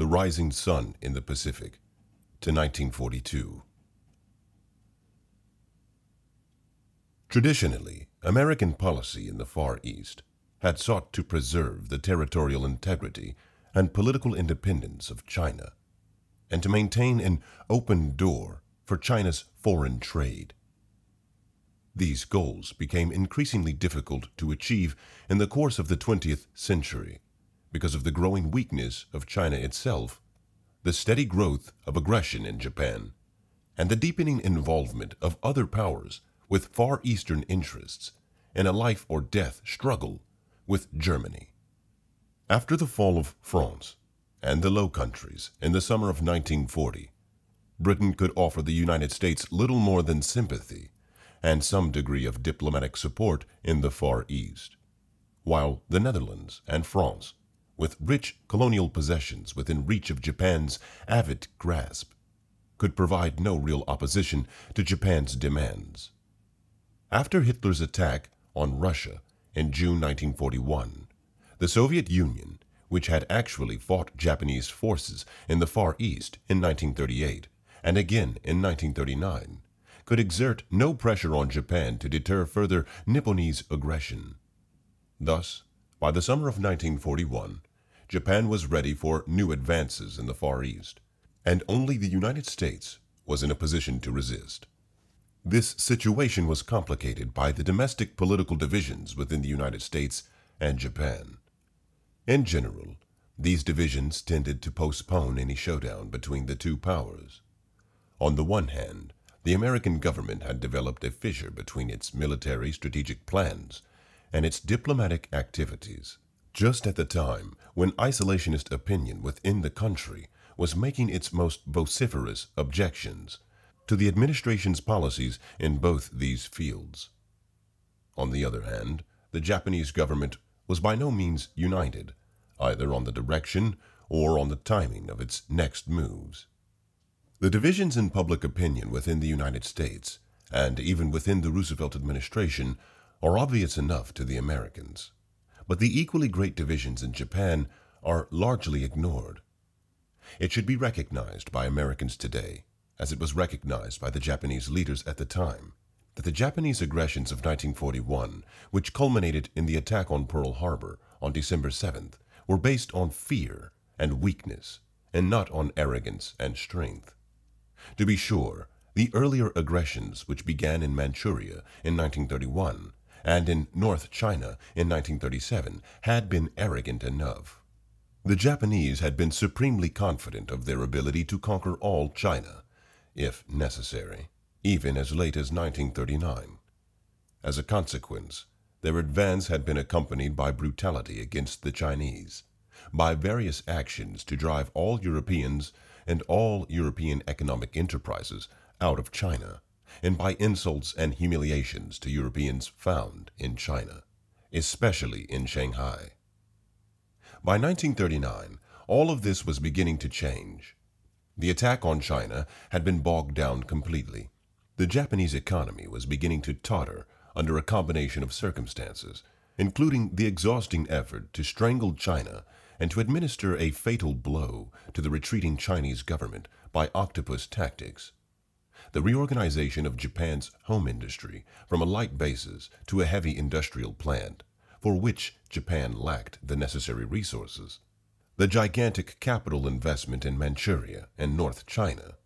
The Rising Sun in the Pacific to 1942. Traditionally, American policy in the Far East had sought to preserve the territorial integrity and political independence of China and to maintain an open door for China's foreign trade. These goals became increasingly difficult to achieve in the course of the 20th century because of the growing weakness of China itself, the steady growth of aggression in Japan, and the deepening involvement of other powers with Far Eastern interests in a life or death struggle with Germany. After the fall of France and the Low Countries in the summer of 1940, Britain could offer the United States little more than sympathy and some degree of diplomatic support in the Far East, while the Netherlands and France, with rich colonial possessions within reach of Japan's avid grasp, could provide no real opposition to Japan's demands. After Hitler's attack on Russia in June 1941, the Soviet Union, which had actually fought Japanese forces in the Far East in 1938 and again in 1939, could exert no pressure on Japan to deter further Nipponese aggression. Thus, by the summer of 1941, Japan was ready for new advances in the Far East, and only the United States was in a position to resist. This situation was complicated by the domestic political divisions within the United States and Japan. In general, these divisions tended to postpone any showdown between the two powers. On the one hand, the American government had developed a fissure between its military strategic plans and its diplomatic activities, just at the time when isolationist opinion within the country was making its most vociferous objections to the administration's policies in both these fields. On the other hand, the Japanese government was by no means united, either on the direction or on the timing of its next moves. The divisions in public opinion within the United States, and even within the Roosevelt administration, are obvious enough to the Americans. But the equally great divisions in Japan are largely ignored. It should be recognized by Americans today, as it was recognized by the Japanese leaders at the time, that the Japanese aggressions of 1941, which culminated in the attack on Pearl Harbor on December 7th, were based on fear and weakness, and not on arrogance and strength. To be sure, the earlier aggressions which began in Manchuria in 1931 and in North China in 1937 had been arrogant enough. The Japanese had been supremely confident of their ability to conquer all China, if necessary, even as late as 1939. As a consequence, their advance had been accompanied by brutality against the Chinese, by various actions to drive all Europeans and all European economic enterprises out of China, and by insults and humiliations to Europeans found in China, especially in Shanghai. By 1939, all of this was beginning to change. The attack on China had been bogged down completely. The Japanese economy was beginning to totter under a combination of circumstances, including the exhausting effort to strangle China and to administer a fatal blow to the retreating Chinese government by octopus tactics. The reorganization of Japan's home industry from a light basis to a heavy industrial plant, for which Japan lacked the necessary resources. The gigantic capital investment in Manchuria and North China.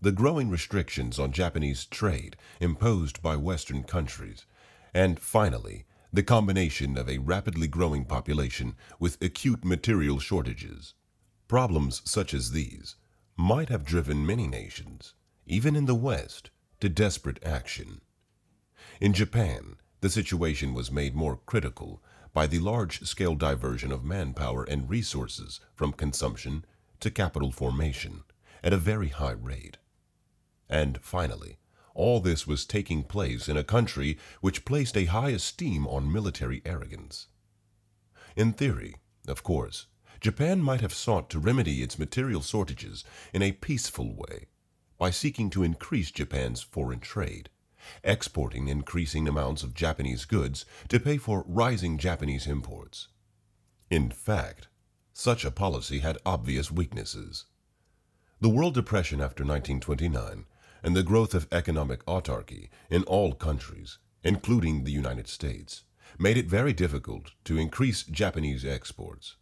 The growing restrictions on Japanese trade imposed by Western countries. And finally, the combination of a rapidly growing population with acute material shortages. Problems such as these might have driven many nations, even in the West, to desperate action. In Japan, the situation was made more critical by the large-scale diversion of manpower and resources from consumption to capital formation at a very high rate. And finally, all this was taking place in a country which placed a high esteem on military arrogance. In theory, of course, Japan might have sought to remedy its material shortages in a peaceful way by seeking to increase Japan's foreign trade, exporting increasing amounts of Japanese goods to pay for rising Japanese imports. In fact, such a policy had obvious weaknesses. The World Depression after 1929 and the growth of economic autarky in all countries, including the United States, made it very difficult to increase Japanese exports.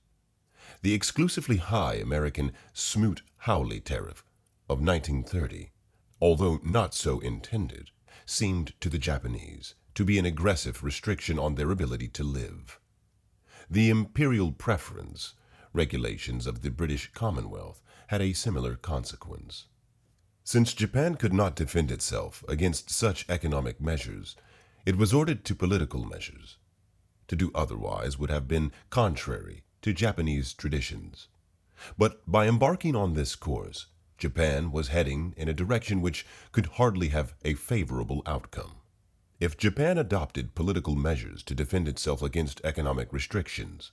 The exclusively high American Smoot-Hawley tariff of 1930, although not so intended, seemed to the Japanese to be an aggressive restriction on their ability to live. The imperial preference regulations of the British Commonwealth had a similar consequence. Since Japan could not defend itself against such economic measures, it was ordered to political measures. To do otherwise would have been contrary to Japanese traditions. But by embarking on this course, Japan was heading in a direction which could hardly have a favorable outcome. If Japan adopted political measures to defend itself against economic restrictions,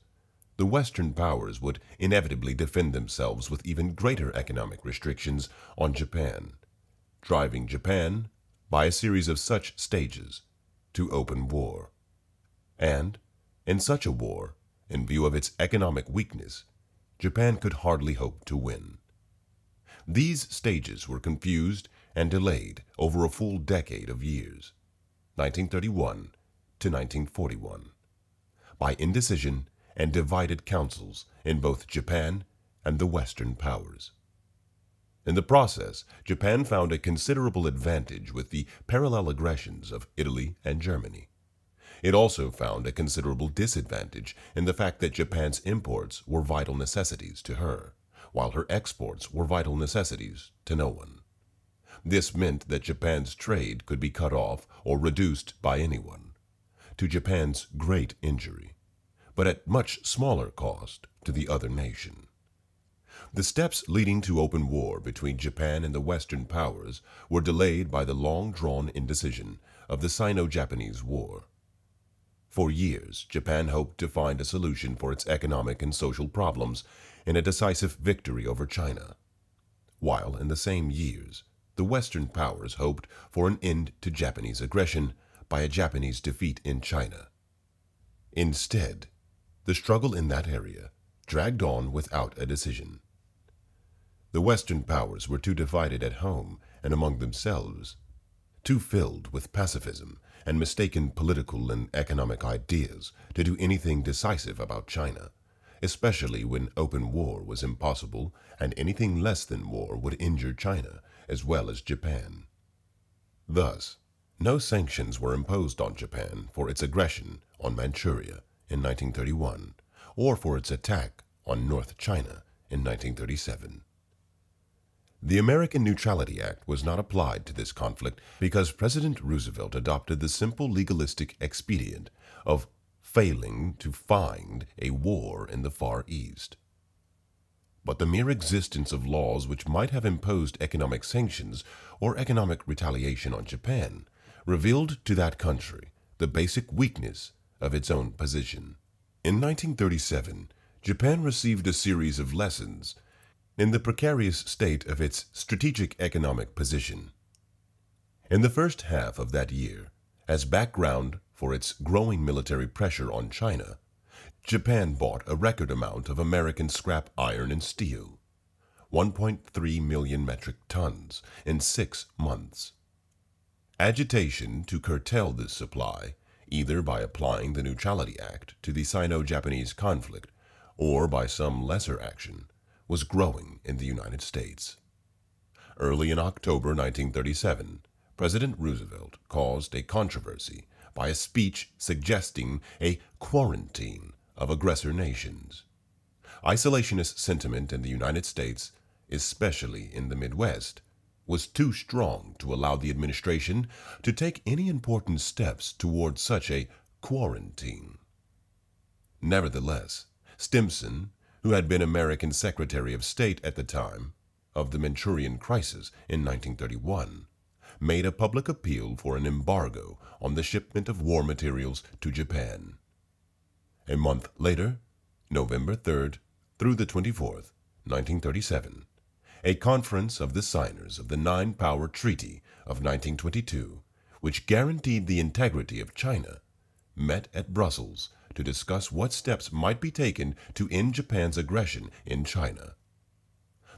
the Western powers would inevitably defend themselves with even greater economic restrictions on Japan, driving Japan, by a series of such stages, to open war. And, in such a war, in view of its economic weakness, Japan could hardly hope to win. These stages were confused and delayed over a full decade of years, 1931 to 1941, by indecision and divided councils in both Japan and the Western powers. In the process, Japan found a considerable advantage with the parallel aggressions of Italy and Germany. It also found a considerable disadvantage in the fact that Japan's imports were vital necessities to her, while her exports were vital necessities to no one. This meant that Japan's trade could be cut off or reduced by anyone, to Japan's great injury but at much smaller cost to the other nation. The steps leading to open war between Japan and the Western powers were delayed by the long-drawn indecision of the Sino-Japanese War. For years, Japan hoped to find a solution for its economic and social problems in a decisive victory over China, while in the same years, the Western powers hoped for an end to Japanese aggression by a Japanese defeat in China. Instead, the struggle in that area dragged on without a decision. The Western powers were too divided at home and among themselves, too filled with pacifism and mistaken political and economic ideas to do anything decisive about China, especially when open war was impossible and anything less than war would injure China as well as Japan. Thus, no sanctions were imposed on Japan for its aggression on Manchuria in 1931 or for its attack on North China in 1937. The American Neutrality Act was not applied to this conflict because President Roosevelt adopted the simple legalistic expedient of failing to find a war in the Far East. But the mere existence of laws which might have imposed economic sanctions or economic retaliation on Japan revealed to that country the basic weakness of its own position. In 1937, Japan received a series of lessons in the precarious state of its strategic economic position. In the first half of that year, as background for its growing military pressure on China, Japan bought a record amount of American scrap iron and steel, 1.3 million metric tons, in six months. Agitation to curtail this supply either by applying the Neutrality Act to the Sino-Japanese conflict or by some lesser action, was growing in the United States. Early in October 1937, President Roosevelt caused a controversy by a speech suggesting a quarantine of aggressor nations. Isolationist sentiment in the United States, especially in the Midwest, was too strong to allow the administration to take any important steps toward such a quarantine. Nevertheless, Stimson, who had been American Secretary of State at the time of the Manchurian crisis in 1931, made a public appeal for an embargo on the shipment of war materials to Japan. A month later, November 3rd through the 24th, 1937, a conference of the signers of the Nine Power Treaty of 1922, which guaranteed the integrity of China, met at Brussels to discuss what steps might be taken to end Japan's aggression in China.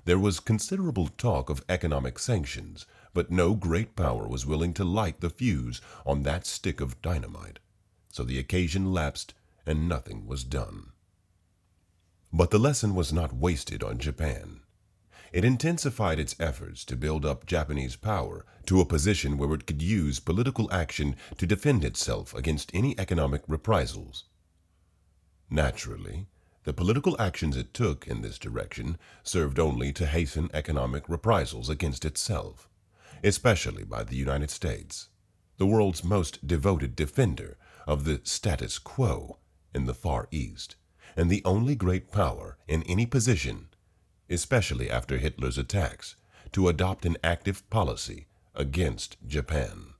There was considerable talk of economic sanctions, but no great power was willing to light the fuse on that stick of dynamite. So the occasion lapsed and nothing was done. But the lesson was not wasted on Japan. It intensified its efforts to build up Japanese power to a position where it could use political action to defend itself against any economic reprisals. Naturally, the political actions it took in this direction served only to hasten economic reprisals against itself, especially by the United States, the world's most devoted defender of the status quo in the Far East, and the only great power in any position especially after Hitler's attacks, to adopt an active policy against Japan.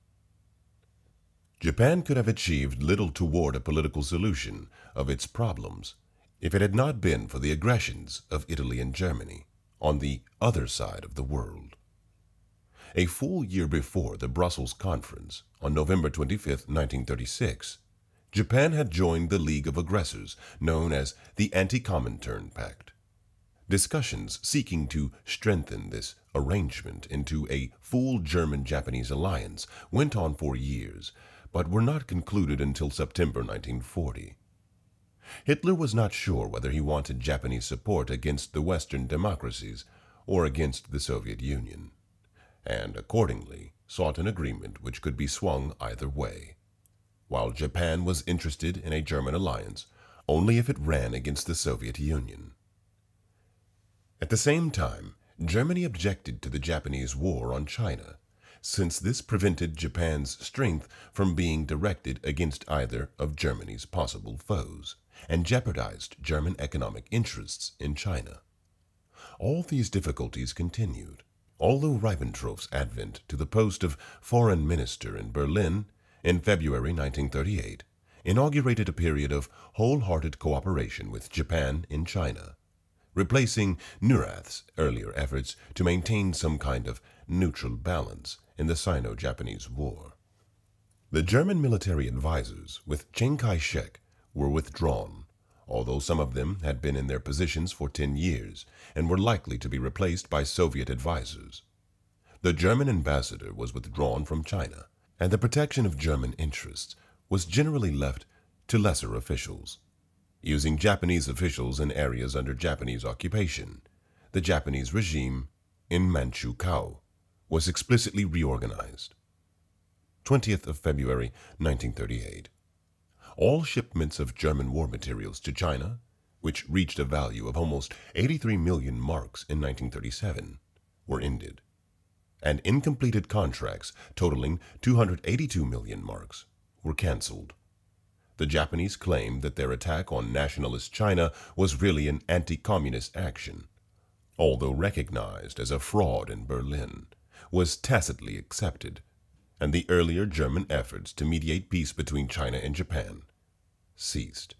Japan could have achieved little toward a political solution of its problems if it had not been for the aggressions of Italy and Germany on the other side of the world. A full year before the Brussels Conference, on November 25, 1936, Japan had joined the League of Aggressors known as the Anti-Comintern Pact. Discussions seeking to strengthen this arrangement into a full German-Japanese alliance went on for years, but were not concluded until September 1940. Hitler was not sure whether he wanted Japanese support against the Western democracies or against the Soviet Union, and accordingly sought an agreement which could be swung either way, while Japan was interested in a German alliance only if it ran against the Soviet Union. At the same time, Germany objected to the Japanese war on China, since this prevented Japan's strength from being directed against either of Germany's possible foes, and jeopardized German economic interests in China. All these difficulties continued, although Ribbentrop's advent to the post of foreign minister in Berlin in February 1938 inaugurated a period of wholehearted cooperation with Japan in China replacing Neurath's earlier efforts to maintain some kind of neutral balance in the Sino-Japanese War. The German military advisers with Chiang Kai-shek were withdrawn, although some of them had been in their positions for 10 years and were likely to be replaced by Soviet advisers. The German ambassador was withdrawn from China, and the protection of German interests was generally left to lesser officials using Japanese officials in areas under Japanese occupation. The Japanese regime in Manchukuo was explicitly reorganized. 20th of February 1938. All shipments of German war materials to China, which reached a value of almost 83 million marks in 1937, were ended, and incompleted contracts totaling 282 million marks were canceled. The Japanese claimed that their attack on nationalist China was really an anti-communist action, although recognized as a fraud in Berlin, was tacitly accepted, and the earlier German efforts to mediate peace between China and Japan ceased.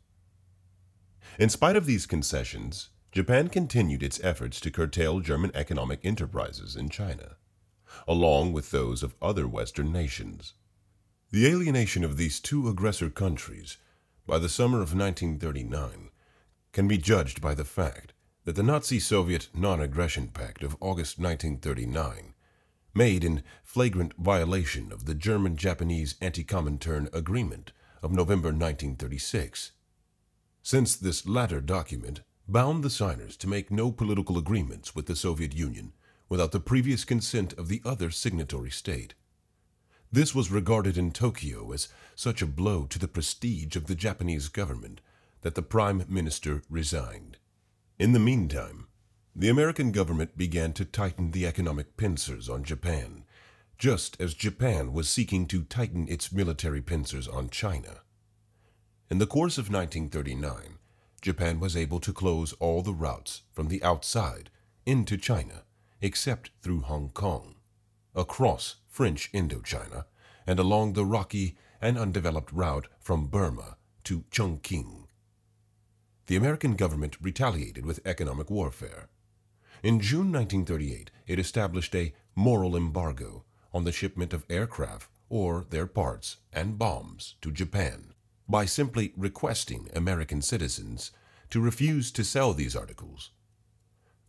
In spite of these concessions, Japan continued its efforts to curtail German economic enterprises in China, along with those of other Western nations. The alienation of these two aggressor countries by the summer of 1939 can be judged by the fact that the Nazi-Soviet Non-Aggression Pact of August 1939, made in flagrant violation of the German-Japanese Anti-Comintern Agreement of November 1936, since this latter document bound the signers to make no political agreements with the Soviet Union without the previous consent of the other signatory state. This was regarded in Tokyo as such a blow to the prestige of the Japanese government that the prime minister resigned. In the meantime, the American government began to tighten the economic pincers on Japan, just as Japan was seeking to tighten its military pincers on China. In the course of 1939, Japan was able to close all the routes from the outside into China, except through Hong Kong, across French Indochina, and along the rocky and undeveloped route from Burma to Chongqing. The American government retaliated with economic warfare. In June 1938, it established a moral embargo on the shipment of aircraft or their parts and bombs to Japan, by simply requesting American citizens to refuse to sell these articles.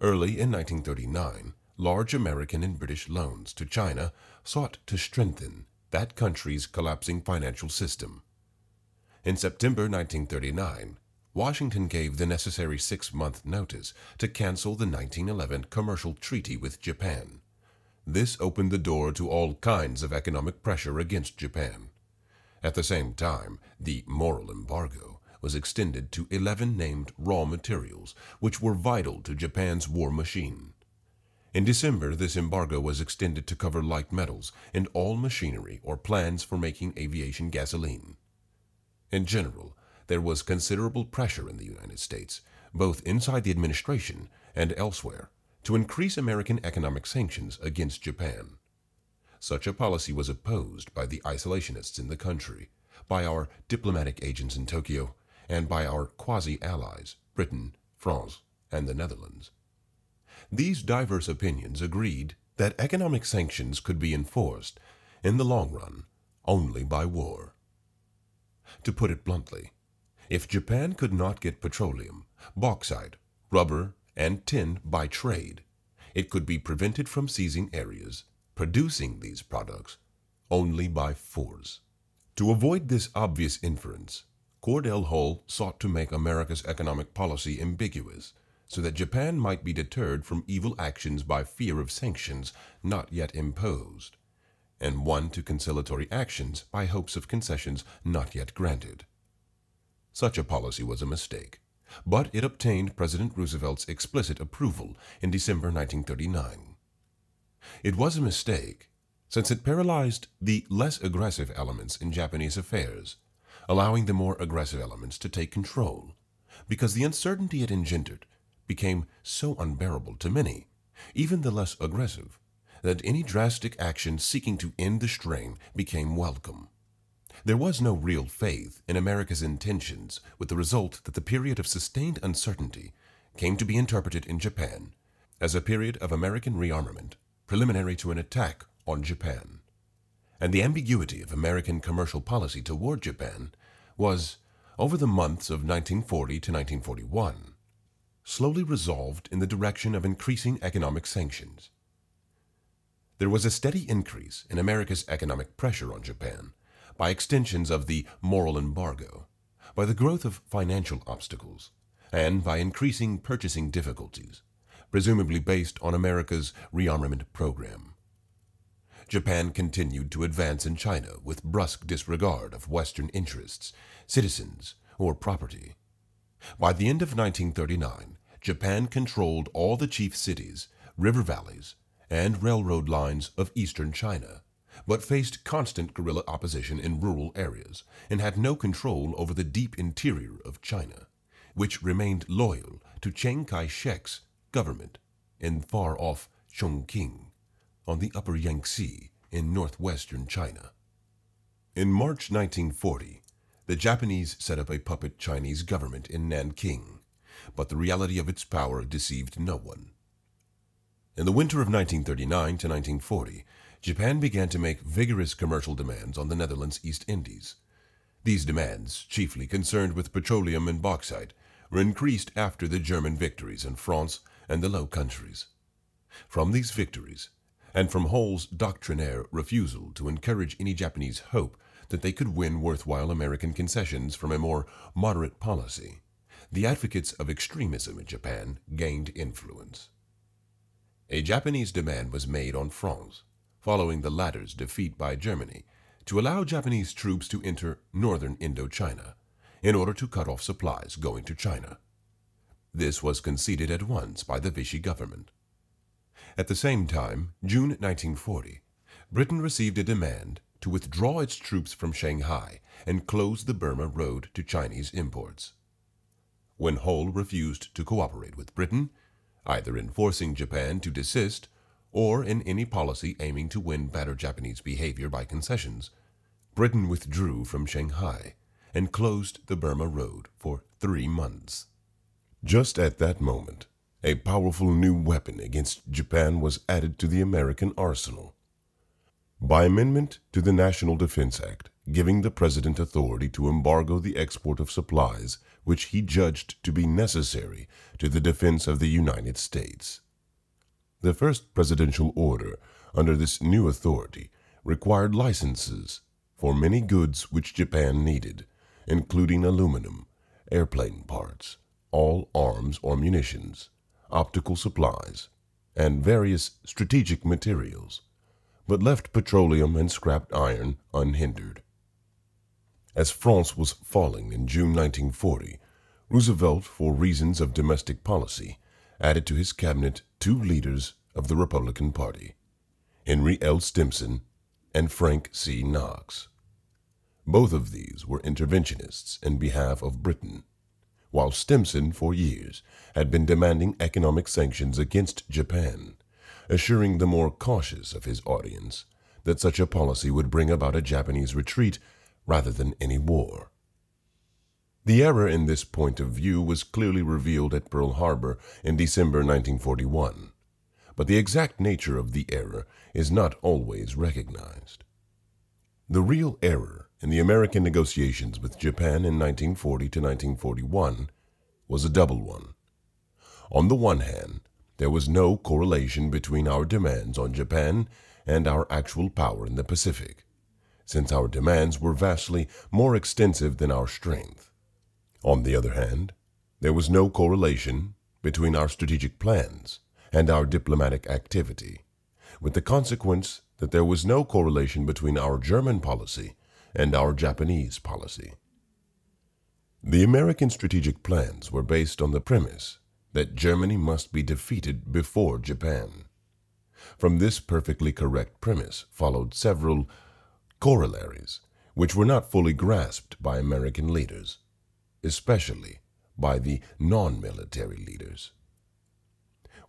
Early in 1939, large American and British loans to China sought to strengthen that country's collapsing financial system. In September 1939, Washington gave the necessary six-month notice to cancel the 1911 commercial treaty with Japan. This opened the door to all kinds of economic pressure against Japan. At the same time, the moral embargo was extended to 11 named raw materials, which were vital to Japan's war machine. In December, this embargo was extended to cover light metals and all machinery or plans for making aviation gasoline. In general, there was considerable pressure in the United States, both inside the administration and elsewhere, to increase American economic sanctions against Japan. Such a policy was opposed by the isolationists in the country, by our diplomatic agents in Tokyo, and by our quasi-allies, Britain, France, and the Netherlands. These diverse opinions agreed that economic sanctions could be enforced, in the long run, only by war. To put it bluntly, if Japan could not get petroleum, bauxite, rubber, and tin by trade, it could be prevented from seizing areas producing these products only by force. To avoid this obvious inference, Cordell Hull sought to make America's economic policy ambiguous so that Japan might be deterred from evil actions by fear of sanctions not yet imposed, and won to conciliatory actions by hopes of concessions not yet granted. Such a policy was a mistake, but it obtained President Roosevelt's explicit approval in December 1939. It was a mistake since it paralyzed the less aggressive elements in Japanese affairs, allowing the more aggressive elements to take control, because the uncertainty it engendered became so unbearable to many, even the less aggressive, that any drastic action seeking to end the strain became welcome. There was no real faith in America's intentions, with the result that the period of sustained uncertainty came to be interpreted in Japan as a period of American rearmament preliminary to an attack on Japan. And the ambiguity of American commercial policy toward Japan was, over the months of 1940 to 1941, slowly resolved in the direction of increasing economic sanctions. There was a steady increase in America's economic pressure on Japan by extensions of the moral embargo, by the growth of financial obstacles, and by increasing purchasing difficulties, presumably based on America's rearmament program. Japan continued to advance in China with brusque disregard of Western interests, citizens, or property. By the end of 1939, Japan controlled all the chief cities, river valleys, and railroad lines of eastern China, but faced constant guerrilla opposition in rural areas and had no control over the deep interior of China, which remained loyal to Chiang Kai-shek's government in far-off Chongqing on the upper Yangtze in northwestern China. In March 1940, the Japanese set up a puppet Chinese government in Nanking but the reality of its power deceived no one. In the winter of 1939 to 1940, Japan began to make vigorous commercial demands on the Netherlands East Indies. These demands, chiefly concerned with petroleum and bauxite, were increased after the German victories in France and the Low Countries. From these victories, and from Hull's doctrinaire refusal to encourage any Japanese hope that they could win worthwhile American concessions from a more moderate policy, the advocates of extremism in Japan gained influence. A Japanese demand was made on France, following the latter's defeat by Germany, to allow Japanese troops to enter northern Indochina in order to cut off supplies going to China. This was conceded at once by the Vichy government. At the same time, June 1940, Britain received a demand to withdraw its troops from Shanghai and close the Burma road to Chinese imports when Hull refused to cooperate with Britain, either in forcing Japan to desist or in any policy aiming to win better Japanese behavior by concessions, Britain withdrew from Shanghai and closed the Burma Road for three months. Just at that moment, a powerful new weapon against Japan was added to the American arsenal. By amendment to the National Defense Act, giving the President authority to embargo the export of supplies which he judged to be necessary to the defense of the United States. The first presidential order under this new authority required licenses for many goods which Japan needed, including aluminum, airplane parts, all arms or munitions, optical supplies, and various strategic materials, but left petroleum and scrap iron unhindered. As France was falling in June 1940, Roosevelt, for reasons of domestic policy, added to his cabinet two leaders of the Republican Party, Henry L. Stimson and Frank C. Knox. Both of these were interventionists in behalf of Britain, while Stimson, for years, had been demanding economic sanctions against Japan, assuring the more cautious of his audience that such a policy would bring about a Japanese retreat rather than any war. The error in this point of view was clearly revealed at Pearl Harbor in December 1941, but the exact nature of the error is not always recognized. The real error in the American negotiations with Japan in 1940 to 1941 was a double one. On the one hand, there was no correlation between our demands on Japan and our actual power in the Pacific, since our demands were vastly more extensive than our strength. On the other hand, there was no correlation between our strategic plans and our diplomatic activity, with the consequence that there was no correlation between our German policy and our Japanese policy. The American strategic plans were based on the premise that Germany must be defeated before Japan. From this perfectly correct premise followed several corollaries which were not fully grasped by American leaders, especially by the non-military leaders.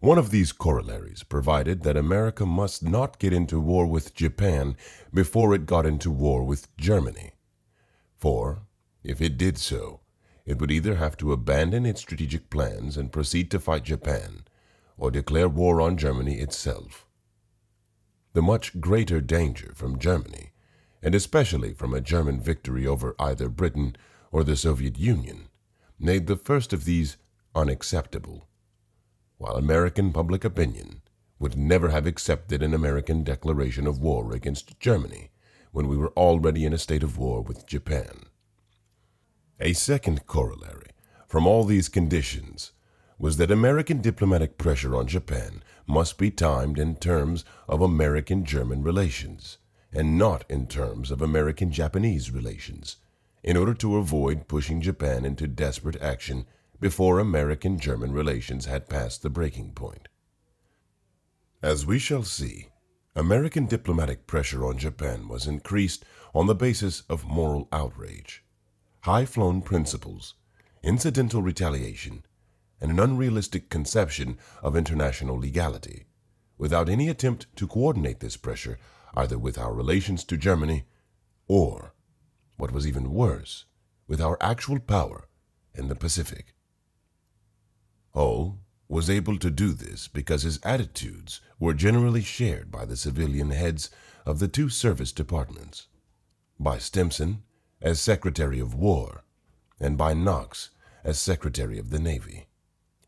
One of these corollaries provided that America must not get into war with Japan before it got into war with Germany. For, if it did so, it would either have to abandon its strategic plans and proceed to fight Japan, or declare war on Germany itself. The much greater danger from Germany, and especially from a German victory over either Britain or the Soviet Union, made the first of these unacceptable while American public opinion would never have accepted an American declaration of war against Germany when we were already in a state of war with Japan. A second corollary from all these conditions was that American diplomatic pressure on Japan must be timed in terms of American-German relations and not in terms of American-Japanese relations in order to avoid pushing Japan into desperate action before American-German relations had passed the breaking point. As we shall see, American diplomatic pressure on Japan was increased on the basis of moral outrage, high-flown principles, incidental retaliation, and an unrealistic conception of international legality, without any attempt to coordinate this pressure either with our relations to Germany or, what was even worse, with our actual power in the Pacific. Hull was able to do this because his attitudes were generally shared by the civilian heads of the two service departments, by Stimson as Secretary of War, and by Knox as Secretary of the Navy.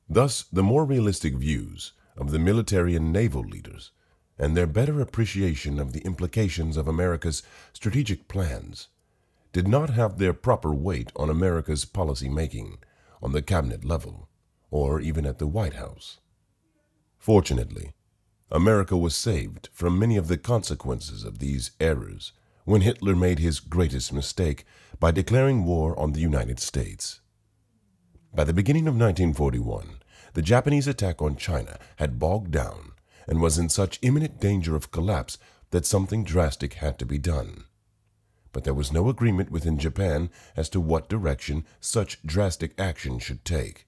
Thus, the more realistic views of the military and naval leaders and their better appreciation of the implications of America's strategic plans did not have their proper weight on America's policy making on the cabinet level or even at the White House. Fortunately, America was saved from many of the consequences of these errors when Hitler made his greatest mistake by declaring war on the United States. By the beginning of 1941, the Japanese attack on China had bogged down and was in such imminent danger of collapse that something drastic had to be done. But there was no agreement within Japan as to what direction such drastic action should take.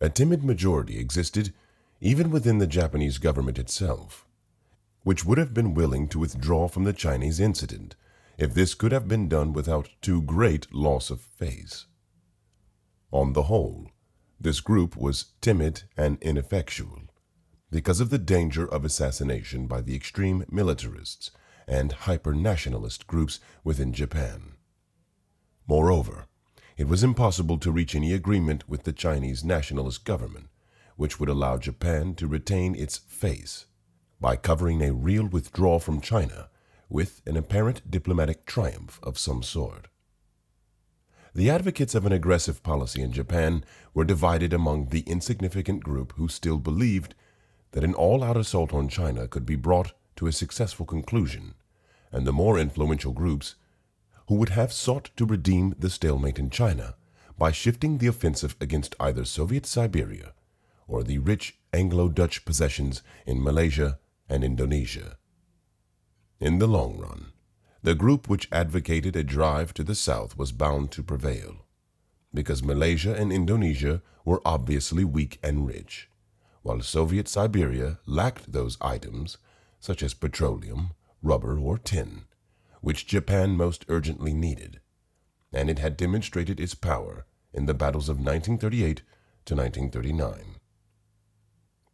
A timid majority existed even within the Japanese government itself, which would have been willing to withdraw from the Chinese incident if this could have been done without too great loss of face. On the whole, this group was timid and ineffectual because of the danger of assassination by the extreme militarists and hyper-nationalist groups within Japan. Moreover, it was impossible to reach any agreement with the Chinese nationalist government, which would allow Japan to retain its face by covering a real withdrawal from China with an apparent diplomatic triumph of some sort. The advocates of an aggressive policy in Japan were divided among the insignificant group who still believed that an all-out assault on China could be brought to a successful conclusion, and the more influential groups who would have sought to redeem the stalemate in China by shifting the offensive against either Soviet Siberia or the rich Anglo-Dutch possessions in Malaysia and Indonesia. In the long run, the group which advocated a drive to the south was bound to prevail, because Malaysia and Indonesia were obviously weak and rich, while Soviet Siberia lacked those items, such as petroleum, rubber, or tin, which Japan most urgently needed, and it had demonstrated its power in the battles of 1938 to 1939.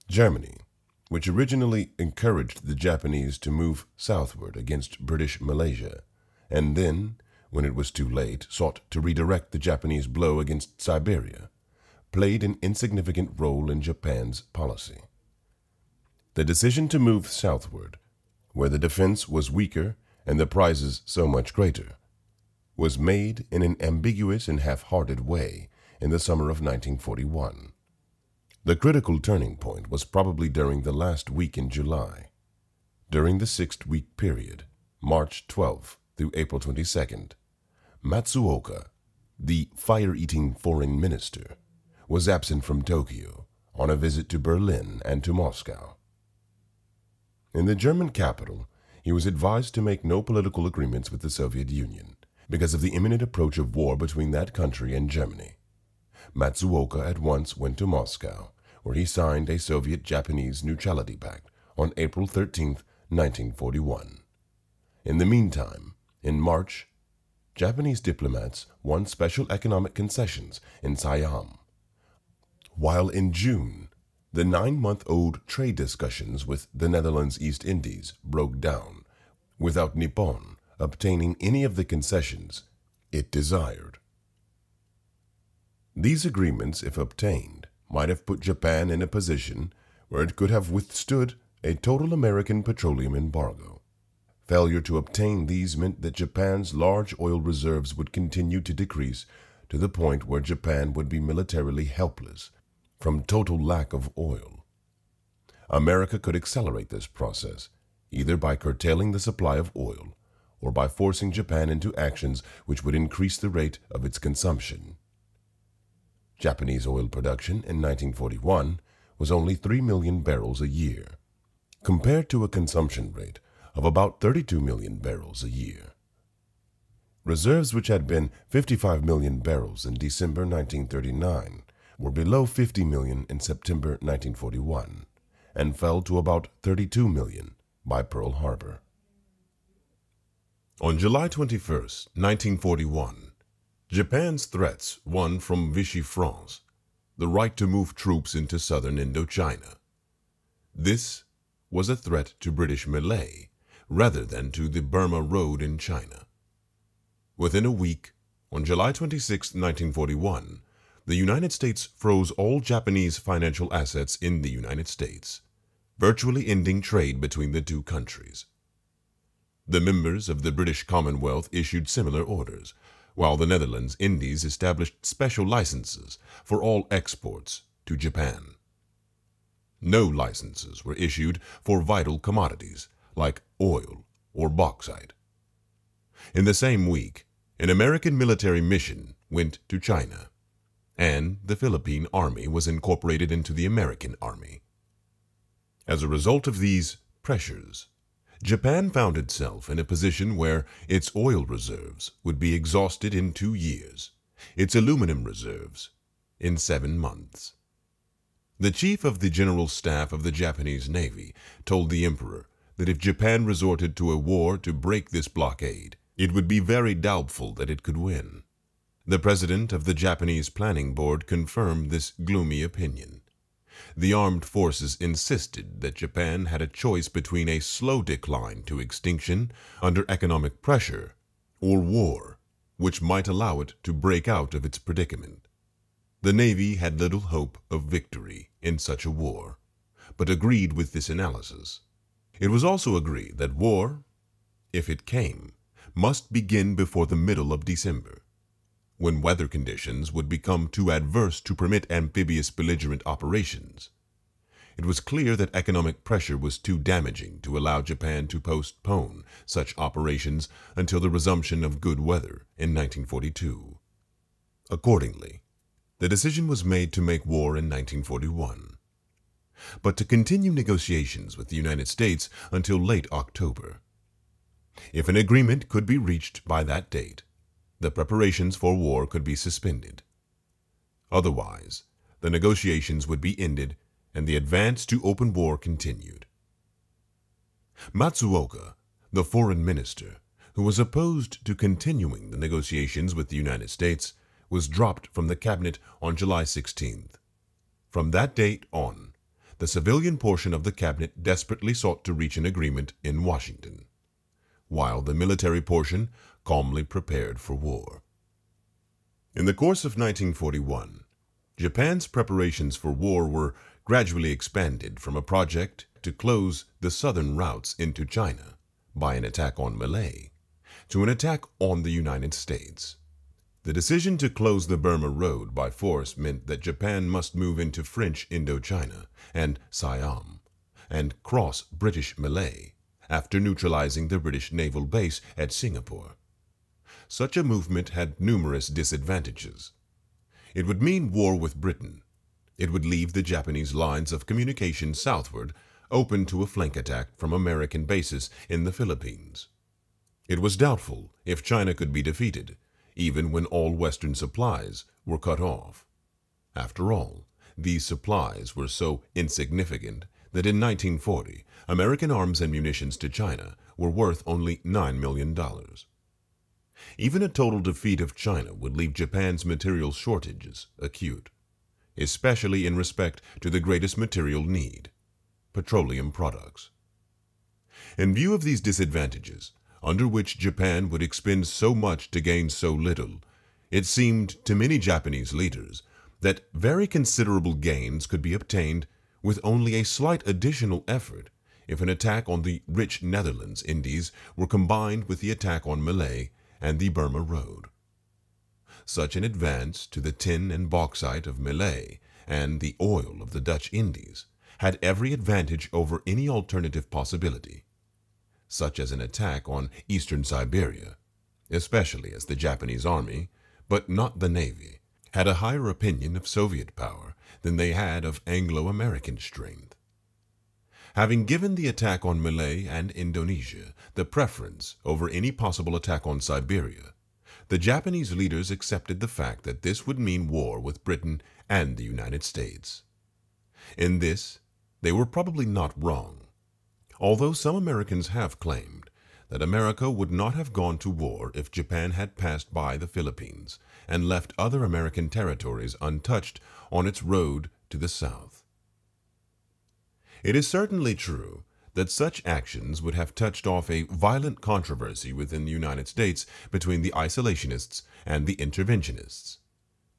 Germany, which originally encouraged the Japanese to move southward against British Malaysia, and then, when it was too late, sought to redirect the Japanese blow against Siberia, played an insignificant role in Japan's policy. The decision to move southward, where the defense was weaker and the prizes so much greater, was made in an ambiguous and half-hearted way in the summer of 1941. The critical turning point was probably during the last week in July. During the six-week period, March 12 through April 22nd, Matsuoka, the fire-eating foreign minister, was absent from Tokyo on a visit to Berlin and to Moscow. In the German capital, he was advised to make no political agreements with the Soviet Union because of the imminent approach of war between that country and Germany. Matsuoka at once went to Moscow where he signed a Soviet-Japanese neutrality pact on April 13, 1941. In the meantime, in March, Japanese diplomats won special economic concessions in Siam, while in June, the nine-month-old trade discussions with the Netherlands East Indies broke down, without Nippon obtaining any of the concessions it desired. These agreements, if obtained, might have put Japan in a position where it could have withstood a total American petroleum embargo. Failure to obtain these meant that Japan's large oil reserves would continue to decrease to the point where Japan would be militarily helpless from total lack of oil. America could accelerate this process, either by curtailing the supply of oil or by forcing Japan into actions which would increase the rate of its consumption. Japanese oil production in 1941 was only 3 million barrels a year, compared to a consumption rate of about 32 million barrels a year. Reserves which had been 55 million barrels in December 1939 were below 50 million in September 1941 and fell to about 32 million by Pearl Harbor. On July 21, 1941, Japan's threats won from Vichy France the right to move troops into southern Indochina. This was a threat to British Malay rather than to the Burma Road in China. Within a week, on July 26, 1941, the United States froze all Japanese financial assets in the United States, virtually ending trade between the two countries. The members of the British Commonwealth issued similar orders, while the Netherlands Indies established special licenses for all exports to Japan. No licenses were issued for vital commodities like oil or bauxite. In the same week, an American military mission went to China, and the Philippine Army was incorporated into the American Army. As a result of these pressures, Japan found itself in a position where its oil reserves would be exhausted in two years, its aluminum reserves in seven months. The chief of the general staff of the Japanese Navy told the emperor that if Japan resorted to a war to break this blockade, it would be very doubtful that it could win. The president of the Japanese Planning Board confirmed this gloomy opinion. The armed forces insisted that Japan had a choice between a slow decline to extinction under economic pressure or war, which might allow it to break out of its predicament. The Navy had little hope of victory in such a war, but agreed with this analysis. It was also agreed that war, if it came, must begin before the middle of December, when weather conditions would become too adverse to permit amphibious belligerent operations. It was clear that economic pressure was too damaging to allow Japan to postpone such operations until the resumption of good weather in 1942. Accordingly, the decision was made to make war in 1941, but to continue negotiations with the United States until late October. If an agreement could be reached by that date, the preparations for war could be suspended. Otherwise, the negotiations would be ended and the advance to open war continued. Matsuoka, the foreign minister, who was opposed to continuing the negotiations with the United States, was dropped from the cabinet on July 16th. From that date on, the civilian portion of the cabinet desperately sought to reach an agreement in Washington, while the military portion calmly prepared for war. In the course of 1941, Japan's preparations for war were gradually expanded from a project to close the southern routes into China by an attack on Malay to an attack on the United States. The decision to close the Burma Road by force meant that Japan must move into French Indochina and Siam and cross British Malay after neutralizing the British naval base at Singapore. Such a movement had numerous disadvantages. It would mean war with Britain it would leave the Japanese lines of communication southward open to a flank attack from American bases in the Philippines. It was doubtful if China could be defeated, even when all Western supplies were cut off. After all, these supplies were so insignificant that in 1940, American arms and munitions to China were worth only $9 million. Even a total defeat of China would leave Japan's material shortages acute especially in respect to the greatest material need, petroleum products. In view of these disadvantages, under which Japan would expend so much to gain so little, it seemed to many Japanese leaders that very considerable gains could be obtained with only a slight additional effort if an attack on the rich Netherlands Indies were combined with the attack on Malay and the Burma Road such an advance to the tin and bauxite of Malay and the oil of the Dutch Indies had every advantage over any alternative possibility, such as an attack on eastern Siberia, especially as the Japanese army, but not the navy, had a higher opinion of Soviet power than they had of Anglo-American strength. Having given the attack on Malay and Indonesia the preference over any possible attack on Siberia, the Japanese leaders accepted the fact that this would mean war with Britain and the United States. In this, they were probably not wrong, although some Americans have claimed that America would not have gone to war if Japan had passed by the Philippines and left other American territories untouched on its road to the south. It is certainly true that such actions would have touched off a violent controversy within the United States between the isolationists and the interventionists.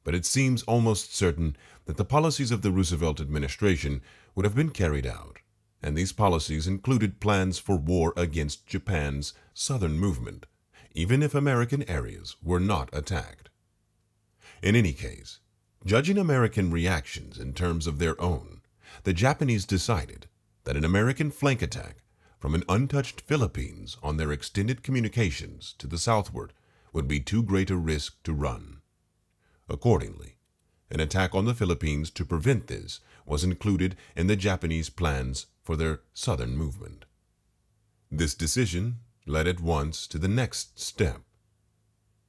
But it seems almost certain that the policies of the Roosevelt administration would have been carried out, and these policies included plans for war against Japan's southern movement, even if American areas were not attacked. In any case, judging American reactions in terms of their own, the Japanese decided that an American flank attack from an untouched Philippines on their extended communications to the southward would be too great a risk to run. Accordingly, an attack on the Philippines to prevent this was included in the Japanese plans for their southern movement. This decision led at once to the next step,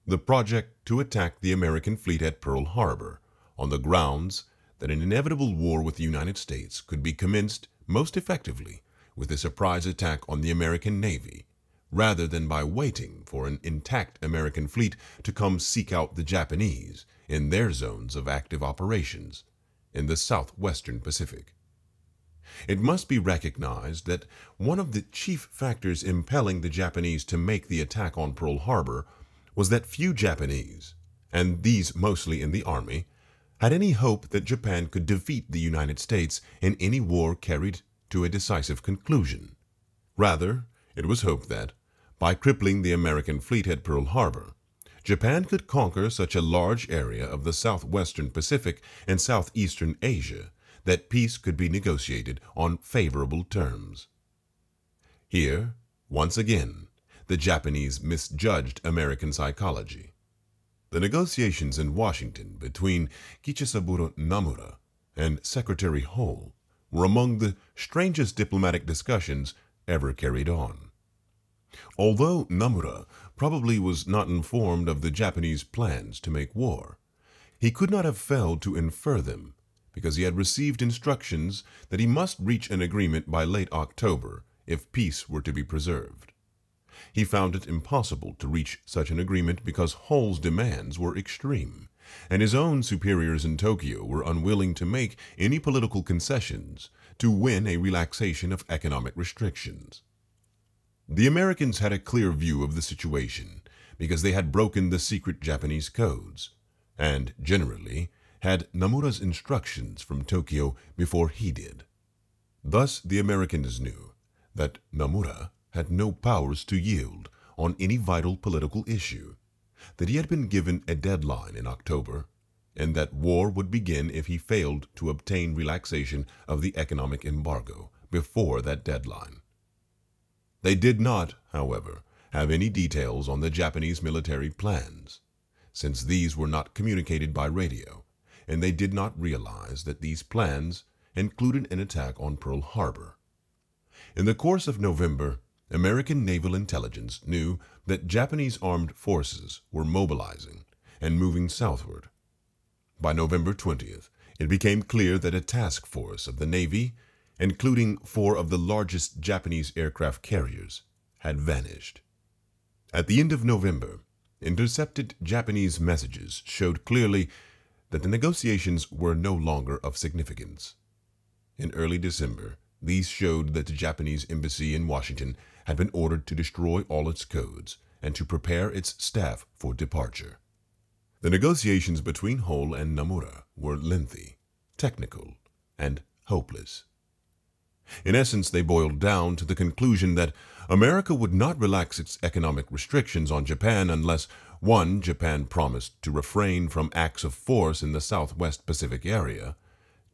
the project to attack the American fleet at Pearl Harbor on the grounds that an inevitable war with the United States could be commenced most effectively with a surprise attack on the American Navy, rather than by waiting for an intact American fleet to come seek out the Japanese in their zones of active operations, in the southwestern Pacific. It must be recognized that one of the chief factors impelling the Japanese to make the attack on Pearl Harbor was that few Japanese, and these mostly in the army, had any hope that Japan could defeat the United States in any war carried to a decisive conclusion. Rather, it was hoped that, by crippling the American fleet at Pearl Harbor, Japan could conquer such a large area of the southwestern Pacific and southeastern Asia that peace could be negotiated on favorable terms. Here, once again, the Japanese misjudged American psychology. The negotiations in Washington between Kichisaburo Nomura and Secretary Hull were among the strangest diplomatic discussions ever carried on. Although Nomura probably was not informed of the Japanese plans to make war, he could not have failed to infer them because he had received instructions that he must reach an agreement by late October if peace were to be preserved. He found it impossible to reach such an agreement because Hull's demands were extreme, and his own superiors in Tokyo were unwilling to make any political concessions to win a relaxation of economic restrictions. The Americans had a clear view of the situation because they had broken the secret Japanese codes, and generally had Nomura's instructions from Tokyo before he did. Thus the Americans knew that Nomura had no powers to yield on any vital political issue, that he had been given a deadline in October, and that war would begin if he failed to obtain relaxation of the economic embargo before that deadline. They did not, however, have any details on the Japanese military plans, since these were not communicated by radio, and they did not realize that these plans included an attack on Pearl Harbor. In the course of November, American naval intelligence knew that Japanese armed forces were mobilizing and moving southward. By November 20th, it became clear that a task force of the Navy including four of the largest Japanese aircraft carriers, had vanished. At the end of November, intercepted Japanese messages showed clearly that the negotiations were no longer of significance. In early December, these showed that the Japanese embassy in Washington had been ordered to destroy all its codes and to prepare its staff for departure. The negotiations between Hull and Nomura were lengthy, technical, and hopeless. In essence, they boiled down to the conclusion that America would not relax its economic restrictions on Japan unless 1. Japan promised to refrain from acts of force in the Southwest Pacific area,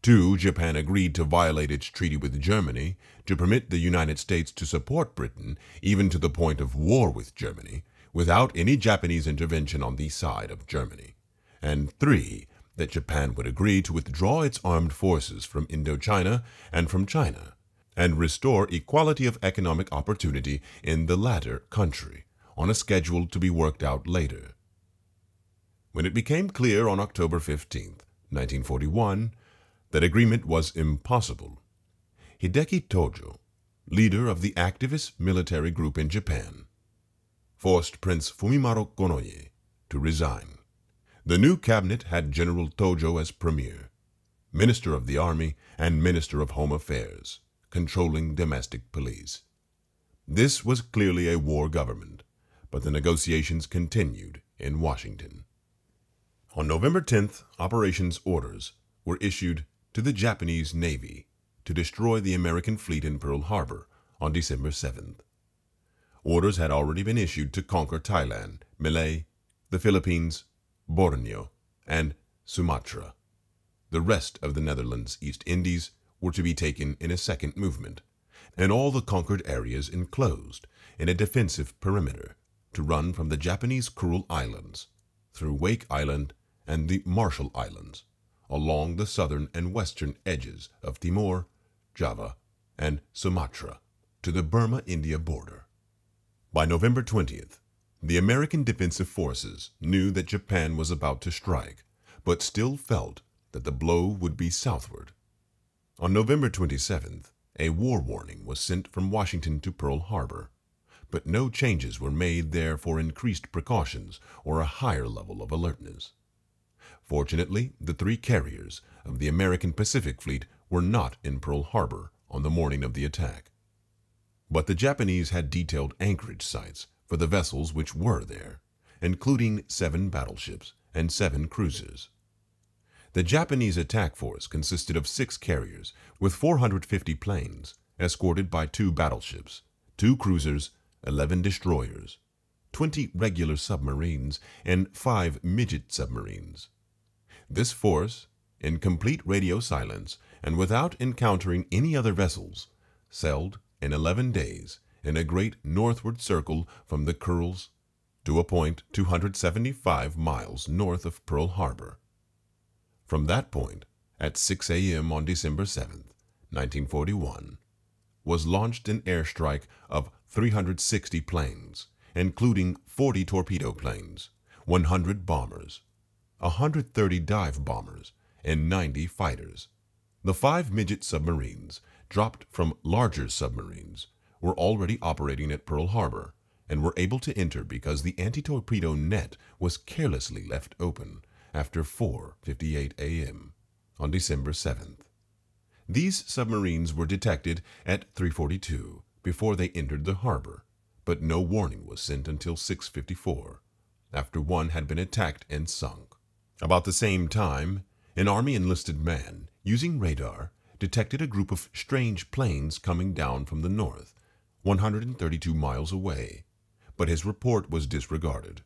2. Japan agreed to violate its treaty with Germany to permit the United States to support Britain, even to the point of war with Germany, without any Japanese intervention on the side of Germany, and 3. That Japan would agree to withdraw its armed forces from Indochina and from China and restore equality of economic opportunity in the latter country on a schedule to be worked out later. When it became clear on October 15, 1941, that agreement was impossible, Hideki Tojo, leader of the activist military group in Japan, forced Prince Fumimaro Konoye to resign. The new cabinet had General Tojo as premier, Minister of the Army, and Minister of Home Affairs controlling domestic police. This was clearly a war government, but the negotiations continued in Washington. On November 10th, operations orders were issued to the Japanese Navy to destroy the American fleet in Pearl Harbor on December 7th. Orders had already been issued to conquer Thailand, Malay, the Philippines, Borneo, and Sumatra. The rest of the Netherlands East Indies were to be taken in a second movement, and all the conquered areas enclosed in a defensive perimeter to run from the Japanese Kuril Islands through Wake Island and the Marshall Islands along the southern and western edges of Timor, Java, and Sumatra to the Burma-India border. By November 20th, the American defensive forces knew that Japan was about to strike, but still felt that the blow would be southward on November 27th, a war warning was sent from Washington to Pearl Harbor, but no changes were made there for increased precautions or a higher level of alertness. Fortunately, the three carriers of the American Pacific Fleet were not in Pearl Harbor on the morning of the attack. But the Japanese had detailed anchorage sites for the vessels which were there, including seven battleships and seven cruisers. The Japanese attack force consisted of six carriers with 450 planes, escorted by two battleships, two cruisers, 11 destroyers, 20 regular submarines, and five midget submarines. This force, in complete radio silence and without encountering any other vessels, sailed in 11 days in a great northward circle from the Kurils to a point 275 miles north of Pearl Harbor. From that point, at 6 a.m. on December 7, 1941, was launched an airstrike of 360 planes, including 40 torpedo planes, 100 bombers, 130 dive bombers, and 90 fighters. The five midget submarines, dropped from larger submarines, were already operating at Pearl Harbor and were able to enter because the anti-torpedo net was carelessly left open after 4.58 a.m. on December 7th. These submarines were detected at 342 before they entered the harbor, but no warning was sent until 6.54, after one had been attacked and sunk. About the same time, an Army enlisted man, using radar, detected a group of strange planes coming down from the north, 132 miles away, but his report was disregarded.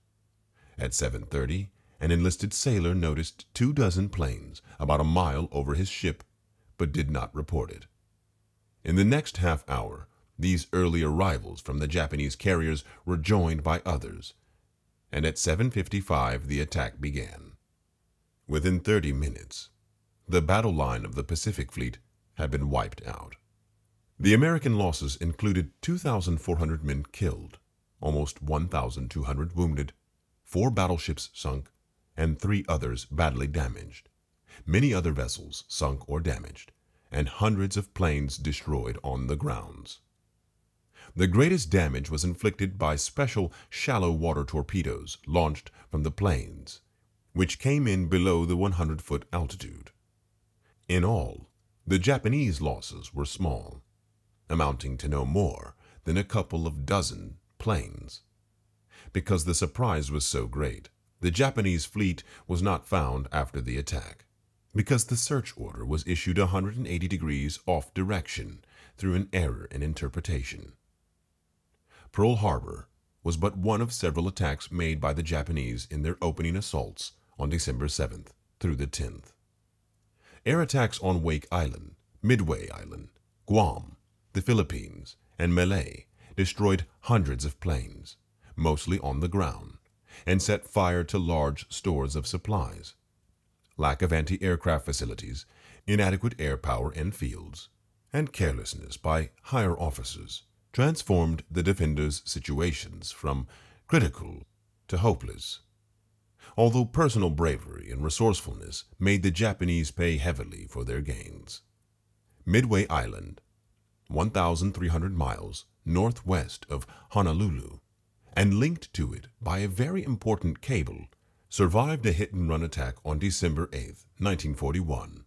At 7.30, an enlisted sailor noticed two dozen planes about a mile over his ship, but did not report it. In the next half hour, these early arrivals from the Japanese carriers were joined by others, and at 7.55 the attack began. Within 30 minutes, the battle line of the Pacific Fleet had been wiped out. The American losses included 2,400 men killed, almost 1,200 wounded, four battleships sunk, and three others badly damaged, many other vessels sunk or damaged, and hundreds of planes destroyed on the grounds. The greatest damage was inflicted by special shallow water torpedoes launched from the planes, which came in below the 100 foot altitude. In all, the Japanese losses were small, amounting to no more than a couple of dozen planes. Because the surprise was so great, the Japanese fleet was not found after the attack, because the search order was issued 180 degrees off direction through an error in interpretation. Pearl Harbor was but one of several attacks made by the Japanese in their opening assaults on December 7th through the 10th. Air attacks on Wake Island, Midway Island, Guam, the Philippines, and Malay destroyed hundreds of planes, mostly on the ground and set fire to large stores of supplies. Lack of anti-aircraft facilities, inadequate air power and fields, and carelessness by higher officers transformed the defenders' situations from critical to hopeless. Although personal bravery and resourcefulness made the Japanese pay heavily for their gains. Midway Island, 1,300 miles northwest of Honolulu, and linked to it by a very important cable, survived a hit-and-run attack on December 8, 1941,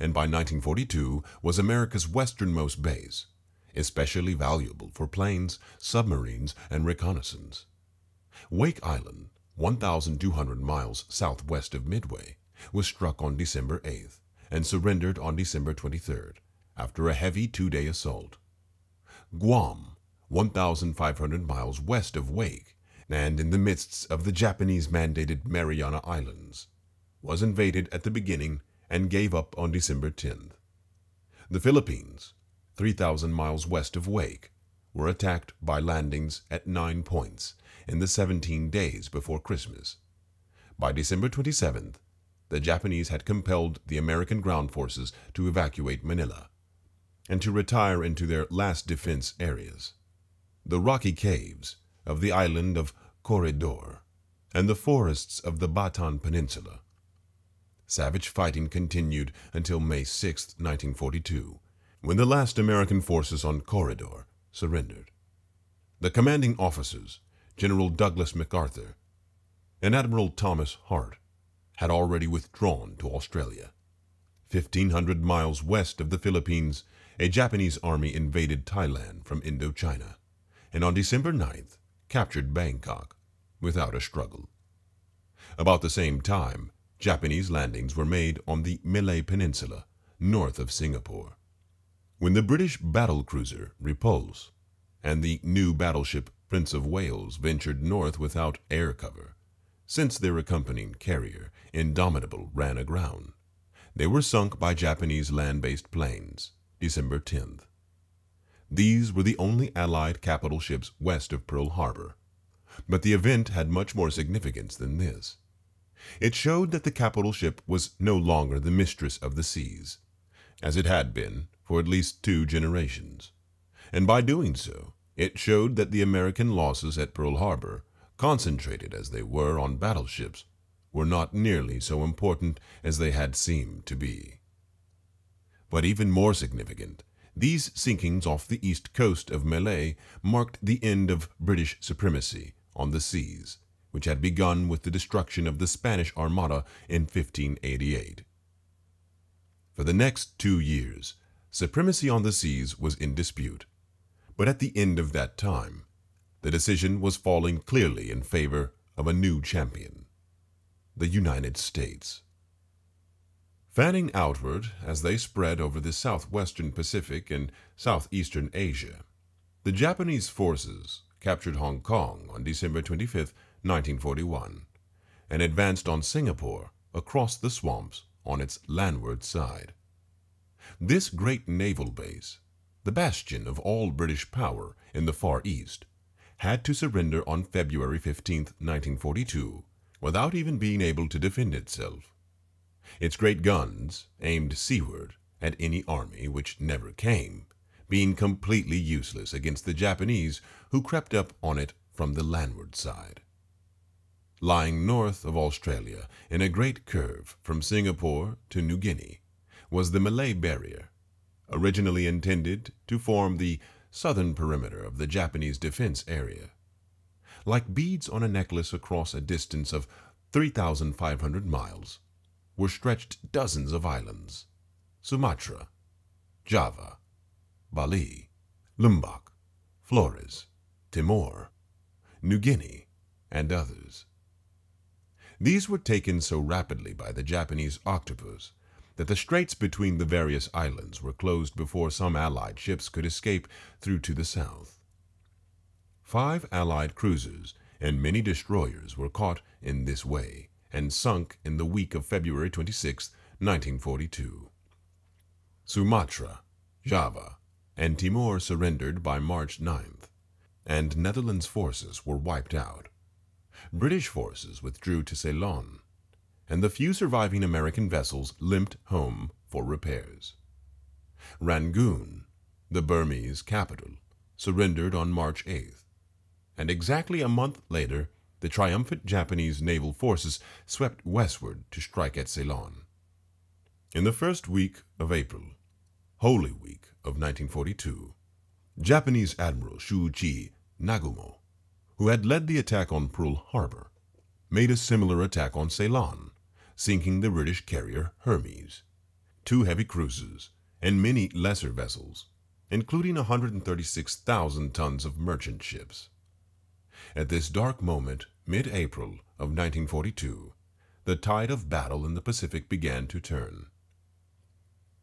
and by 1942 was America's westernmost base, especially valuable for planes, submarines, and reconnaissance. Wake Island, 1,200 miles southwest of Midway, was struck on December 8th and surrendered on December 23rd after a heavy two-day assault. Guam, 1,500 miles west of Wake and in the midst of the Japanese-mandated Mariana Islands, was invaded at the beginning and gave up on December 10th. The Philippines, 3,000 miles west of Wake, were attacked by landings at nine points in the 17 days before Christmas. By December 27th, the Japanese had compelled the American ground forces to evacuate Manila and to retire into their last defense areas the rocky caves of the island of Corregidor, and the forests of the Bataan Peninsula. Savage fighting continued until May 6, 1942, when the last American forces on Corregidor surrendered. The commanding officers, General Douglas MacArthur and Admiral Thomas Hart, had already withdrawn to Australia. 1,500 miles west of the Philippines, a Japanese army invaded Thailand from Indochina, and on December 9th captured Bangkok without a struggle. About the same time, Japanese landings were made on the Malay Peninsula, north of Singapore. When the British battle cruiser Repulse and the new battleship Prince of Wales ventured north without air cover, since their accompanying carrier, Indomitable, ran aground. They were sunk by Japanese land-based planes, December 10th. These were the only Allied capital ships west of Pearl Harbor. But the event had much more significance than this. It showed that the capital ship was no longer the mistress of the seas, as it had been for at least two generations. And by doing so, it showed that the American losses at Pearl Harbor concentrated as they were on battleships, were not nearly so important as they had seemed to be. But even more significant, these sinkings off the east coast of Malay marked the end of British supremacy on the seas, which had begun with the destruction of the Spanish Armada in 1588. For the next two years, supremacy on the seas was in dispute, but at the end of that time, the decision was falling clearly in favor of a new champion, the United States. Fanning outward as they spread over the southwestern Pacific and southeastern Asia, the Japanese forces captured Hong Kong on December 25, 1941, and advanced on Singapore across the swamps on its landward side. This great naval base, the bastion of all British power in the Far East, had to surrender on February 15, 1942, without even being able to defend itself. Its great guns, aimed seaward at any army which never came, being completely useless against the Japanese who crept up on it from the landward side. Lying north of Australia in a great curve from Singapore to New Guinea was the Malay Barrier, originally intended to form the southern perimeter of the Japanese defense area. Like beads on a necklace across a distance of 3,500 miles, were stretched dozens of islands Sumatra, Java, Bali, Lombok, Flores, Timor, New Guinea, and others. These were taken so rapidly by the Japanese octopus that the straits between the various islands were closed before some Allied ships could escape through to the south. Five Allied cruisers and many destroyers were caught in this way and sunk in the week of February 26, 1942. Sumatra, Java, and Timor surrendered by March 9th, and Netherlands forces were wiped out. British forces withdrew to Ceylon, and the few surviving American vessels limped home for repairs. Rangoon, the Burmese capital, surrendered on March 8th, and exactly a month later, the triumphant Japanese naval forces swept westward to strike at Ceylon. In the first week of April, Holy Week of 1942, Japanese Admiral Shuichi Nagumo, who had led the attack on Pearl Harbor, made a similar attack on Ceylon, sinking the British carrier Hermes, two heavy cruisers, and many lesser vessels, including 136,000 tons of merchant ships. At this dark moment, mid-April of 1942, the tide of battle in the Pacific began to turn.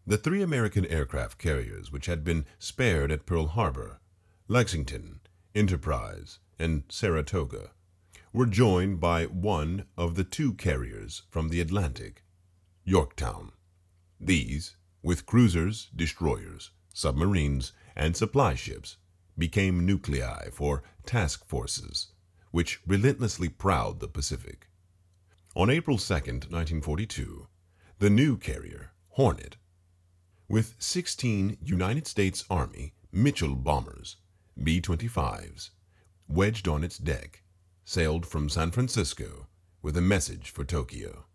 The three American aircraft carriers which had been spared at Pearl Harbor, Lexington, Enterprise, and Saratoga, were joined by one of the two carriers from the Atlantic, Yorktown. These, with cruisers, destroyers, submarines, and supply ships, became nuclei for task forces, which relentlessly prowled the Pacific. On April 2, 1942, the new carrier, Hornet, with 16 United States Army Mitchell bombers, B-25s, wedged on its deck, sailed from San Francisco with a message for Tokyo.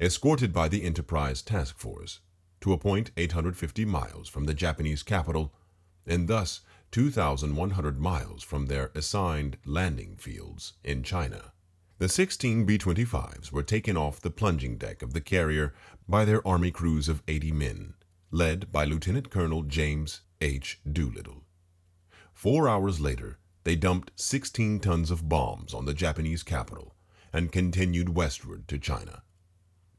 Escorted by the Enterprise Task Force to a point 850 miles from the Japanese capital, and thus 2,100 miles from their assigned landing fields in China, The 16 B 25s were taken off the plunging deck of the carrier by their Army crews of 80 men, led by Lieutenant Colonel James H. Doolittle. Four hours later, they dumped 16 tons of bombs on the Japanese capital and continued westward to China.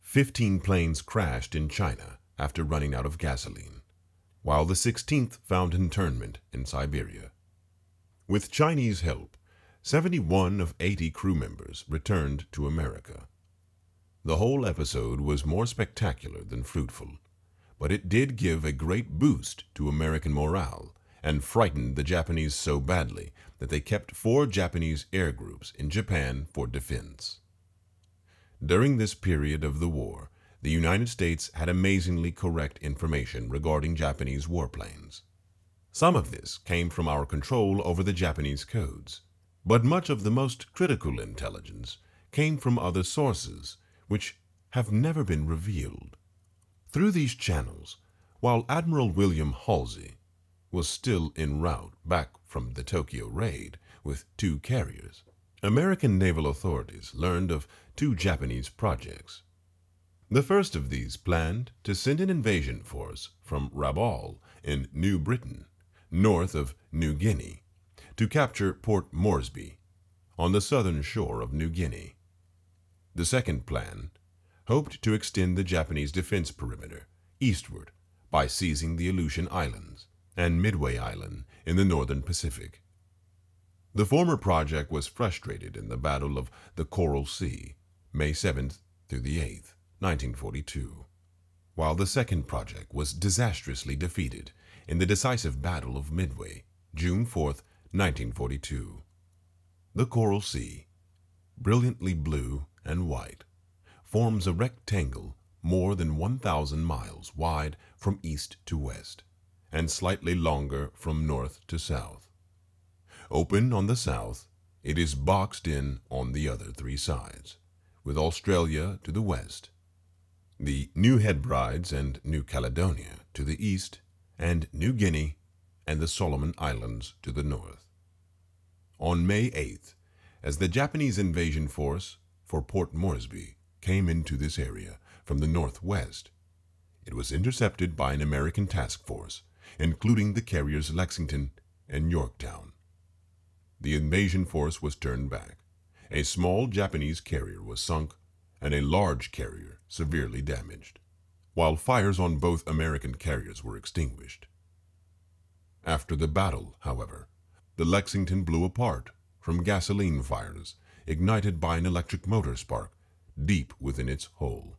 Fifteen planes crashed in China after running out of gasoline, while the 16th found internment in Siberia. With Chinese help, 71 of 80 crew members returned to America. The whole episode was more spectacular than fruitful, but it did give a great boost to American morale and frightened the Japanese so badly that they kept four Japanese air groups in Japan for defense. During this period of the war, the United States had amazingly correct information regarding Japanese warplanes. Some of this came from our control over the Japanese codes, but much of the most critical intelligence came from other sources which have never been revealed. Through these channels, while Admiral William Halsey was still en route back from the Tokyo raid with two carriers, American naval authorities learned of two Japanese projects. The first of these planned to send an invasion force from Rabaul in New Britain, north of New Guinea, to capture Port Moresby on the southern shore of New Guinea. The second plan hoped to extend the Japanese defense perimeter eastward by seizing the Aleutian Islands and Midway Island in the northern Pacific. The former project was frustrated in the Battle of the Coral Sea, May 7th through the 8th, 1942, while the second project was disastrously defeated in the decisive Battle of Midway, June 4th, 1942. The Coral Sea, brilliantly blue and white, forms a rectangle more than 1,000 miles wide from east to west, and slightly longer from north to south. Open on the south, it is boxed in on the other three sides, with Australia to the west, the New Hebrides and New Caledonia to the east, and New Guinea and the Solomon Islands to the north. On May 8th, as the Japanese invasion force for Port Moresby came into this area from the northwest, it was intercepted by an American task force, including the carriers Lexington and Yorktown. The invasion force was turned back. A small Japanese carrier was sunk and a large carrier severely damaged, while fires on both American carriers were extinguished. After the battle, however, the Lexington blew apart from gasoline fires ignited by an electric motor spark deep within its hull.